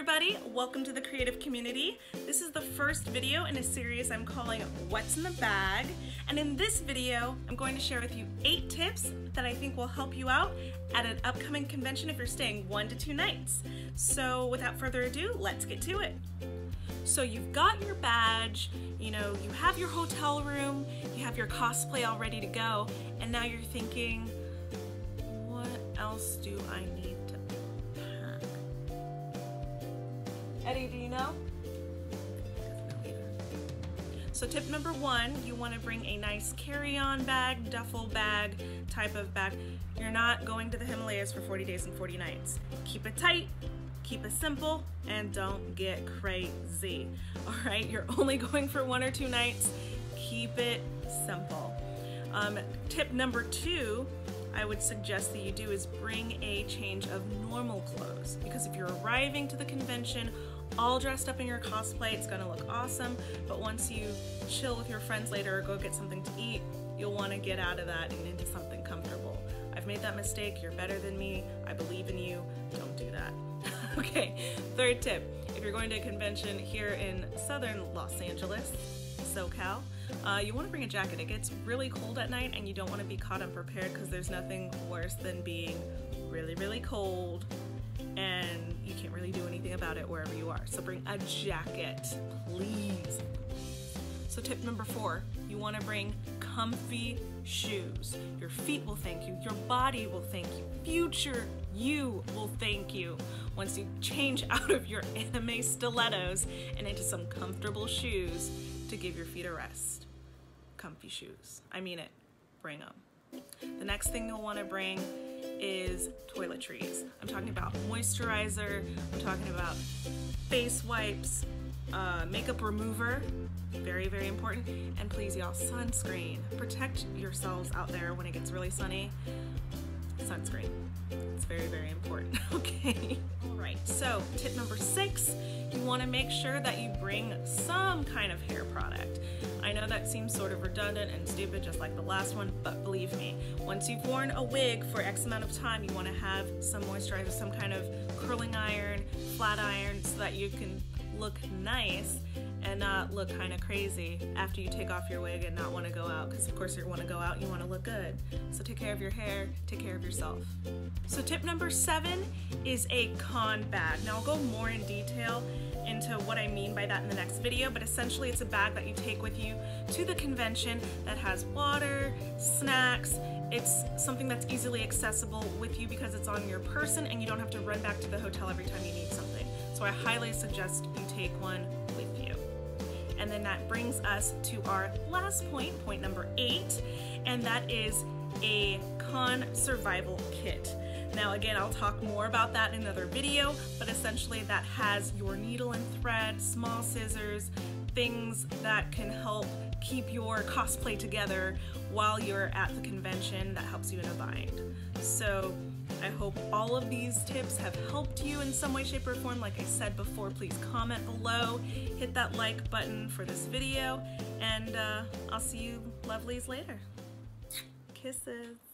everybody, welcome to the creative community. This is the first video in a series I'm calling What's in the Bag. And in this video, I'm going to share with you eight tips that I think will help you out at an upcoming convention if you're staying one to two nights. So without further ado, let's get to it. So you've got your badge, you know, you have your hotel room, you have your cosplay all ready to go, and now you're thinking, what else do I need Eddie, do you know? So tip number one, you want to bring a nice carry-on bag, duffel bag type of bag. You're not going to the Himalayas for 40 days and 40 nights. Keep it tight, keep it simple, and don't get crazy. All right, you're only going for one or two nights. Keep it simple. Um, tip number two, I would suggest that you do is bring a change of normal clothes because if you're arriving to the convention all dressed up in your cosplay, it's gonna look awesome. But once you chill with your friends later or go get something to eat, you'll wanna get out of that and into something comfortable. I've made that mistake, you're better than me, I believe in you, don't do that. okay, third tip, if you're going to a convention here in southern Los Angeles, SoCal, uh, you want to bring a jacket. It gets really cold at night and you don't want to be caught unprepared because there's nothing worse than being really, really cold really do anything about it wherever you are. So bring a jacket, please. So tip number four, you wanna bring comfy shoes. Your feet will thank you, your body will thank you, future you will thank you once you change out of your anime stilettos and into some comfortable shoes to give your feet a rest. Comfy shoes. I mean it. Bring them. The next thing you'll want to bring toiletries. I'm talking about moisturizer, I'm talking about face wipes, uh, makeup remover, very, very important, and please y'all, sunscreen. Protect yourselves out there when it gets really sunny. Sunscreen. It's very, very important, okay? All right, so tip number six, you wanna make sure that you bring some kind of hair product. I know that seems sort of redundant and stupid just like the last one, but believe me, once you've worn a wig for X amount of time, you wanna have some moisturizer, some kind of curling iron, flat iron, so that you can look nice and not look kind of crazy after you take off your wig and not want to go out because of course you want to go out you want to look good. So take care of your hair take care of yourself. So tip number seven is a con bag. Now I'll go more in detail into what I mean by that in the next video but essentially it's a bag that you take with you to the convention that has water snacks. It's something that's easily accessible with you because it's on your person and you don't have to run back to the hotel every time you need something. So I highly suggest you take one with. And then that brings us to our last point, point number eight, and that is a con survival kit. Now again, I'll talk more about that in another video, but essentially that has your needle and thread, small scissors, things that can help keep your cosplay together while you're at the convention that helps you in a bind. So I hope all of these tips have helped you in some way, shape, or form. Like I said before, please comment below, hit that like button for this video, and uh, I'll see you lovelies later. Kisses.